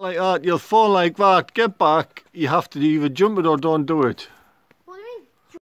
Like that, you'll fall like that, get back, you have to either jump it or don't do it.